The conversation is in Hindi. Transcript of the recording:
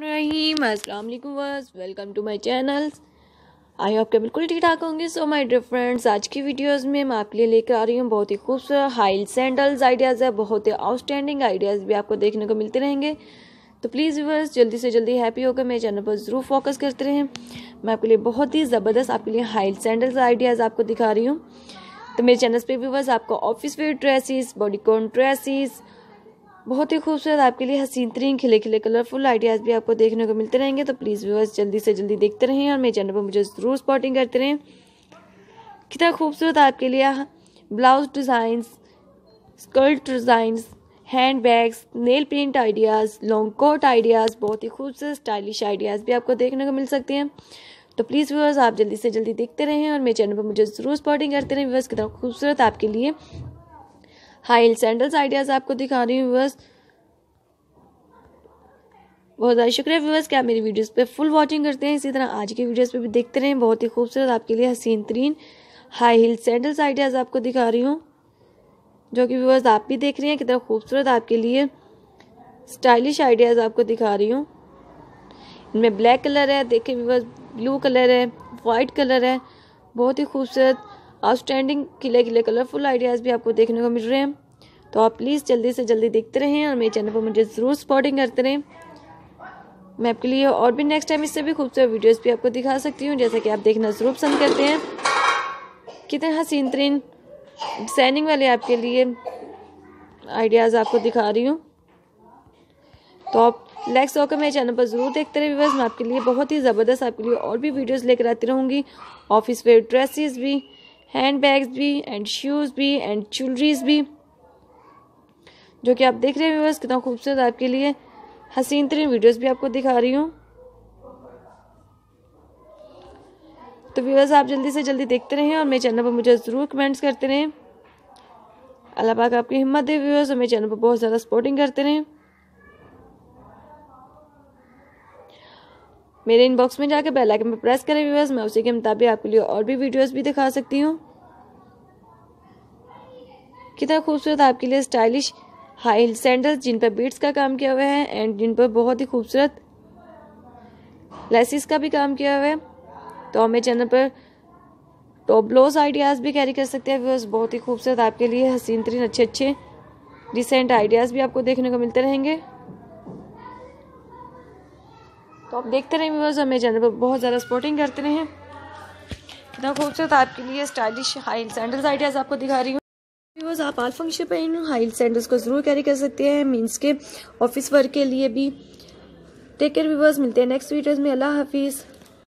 रहीम, अस्सलाम वालेकुम verse welcome to my channel I hope के बिल्कुल ठीक ठाक होंगे। सो माय डियर फ्रेंड्स आज की वीडियोस में मैं आपके लिए लेकर आ रही हूँ बहुत ही खूबसूरत हाई सैंडल्स आइडियाज़ है। बहुत ही आउटस्टैंडिंग आइडियाज़ भी आपको देखने को मिलते रहेंगे। तो प्लीज़ व्यूवर्स जल्दी से जल्दी हैप्पी होकर मेरे चैनल पर ज़रूर फोकस करते रहें। मैं आपके लिए बहुत ही ज़बरदस्त आपके लिए हाई सैंडल्स आइडियाज़ आपको दिखा रही हूँ। तो मेरे चैनल पर व्यूवर्स आपको office wear dresses bodycon dresses बहुत ही खूबसूरत, आपके लिए हसीन तरीन खिले खिले कलरफुल आइडियाज़ भी आपको देखने को मिलते रहेंगे। तो प्लीज़ व्यूवर्स जल्दी से जल्दी देखते रहें और मेरे चैनल पर मुझे ज़रूर स्पॉटिंग करते रहें। कितना खूबसूरत आपके लिए blouse designs skirt designs hand bags nail print ideas long coat ideas बहुत ही खूबसूरत स्टाइलिश आइडियाज़ भी आपको देखने को मिल सकते हैं। तो प्लीज़ व्यूवर्स आप जल्दी से जल्दी देखते रहें और मेरे चैनल पर मुझे ज़रूर स्पॉटिंग करते रहें। व्यूवर्स कितना खूबसूरत आपके लिए हाई हिल सैंडल्स आइडियाज़ आपको दिखा रही हूँ व्यूवर्स बहुत ज़्यादा शुक्रिया व्यूवर्स कि आप मेरी वीडियोस पे फुल वॉचिंग करते हैं। इसी तरह आज की वीडियोस पे भी देखते रहें। बहुत ही खूबसूरत आपके लिए हसीन तरीन हाई हिल सैंडल्स आइडियाज़ आपको दिखा रही हूँ, जो कि व्यूवर्स आप भी देख रही हैं। कितना खूबसूरत आपके लिए स्टाइलिश आइडियाज़ आपको दिखा रही हूँ। इनमें ब्लैक कलर है देखिए व्यूवर्स ब्लू कलर है वाइट कलर है। बहुत ही खूबसूरत आउटस्टैंडिंग, किले किले कलरफुल आइडियाज़ भी आपको देखने को मिल रहे हैं। तो आप प्लीज़ जल्दी से जल्दी देखते रहें और मेरे चैनल पर मुझे ज़रूर सपोर्टिंग करते रहें। मैं आपके लिए और भी नेक्स्ट टाइम इससे भी खूबसूरत वीडियोस भी आपको दिखा सकती हूँ, जैसा कि आप देखना ज़रूर पसंद करते हैं। कितने हसीन तरीन डिज़ाइनिंग वाले आपके लिए आइडियाज़ आपको दिखा रही हूँ। तो आप लेक्स होकर मेरे चैनल पर ज़रूर देखते रहे बस मैं आपके लिए बहुत ही ज़बरदस्त आपके लिए और भी वीडियोस लेकर आती रहूँगी। ऑफ़िस वेयर ड्रेसेस भी। हैंड बैग्स भी, एंड शूज़ भी, एंड ज्वेलरीज भी, जो कि आप देख रहे हैं बस कितना खूबसूरत आपके लिए हसीन तरीन वीडियोस भी आपको दिखा रही हूँ। तो व्यूवर्स आप जल्दी से जल्दी देखते रहें और मेरे चैनल पर मुझे ज़रूर कमेंट्स करते रहें। अल्लाह पाक आपकी हिम्मत दे व्यूवर्स और मेरे चैनल पर बहुत ज़्यादा सपोर्टिंग करते रहें। मेरे इनबॉक्स में जाकर बेल आइकन पर प्रेस करें व्यूवर्स मैं उसी के मुताबिक आपके लिए और भी वीडियोस भी दिखा सकती हूँ। कितना खूबसूरत आपके लिए स्टाइलिश हाई सैंडल्स जिन पर बीट्स का काम किया हुआ है एंड जिन पर बहुत ही खूबसूरत लेसिस का भी काम किया हुआ है। तो हमें चैनल पर टॉप ब्लोज आइडियाज़ भी कैरी कर सकते हैं व्यूअर्स बहुत ही खूबसूरत आपके लिए हसीन तरीन अच्छे अच्छे डिसेंट आइडियाज़ भी आपको देखने को मिलते रहेंगे। तो आप देखते रहें व्यूवर्स हमें चैनल पर बहुत ज़्यादा सपोर्टिंग करते रहें कितना खूबसूरत आपके लिए स्टाइलिश हाई सैंडल्स आइडियाज़ आपको दिखा रही हूँ। व्यूवर्स आप आल फ़ंक्शन पर इन हाई सैंडल्स को ज़रूर कैरी कर सकते हैं मीन्स के ऑफ़िस वर्क के लिए भी। टेक केयर व्यूवर्स मिलते हैं नेक्स्ट वीडियोज़ में, अल्लाह हाफिज़।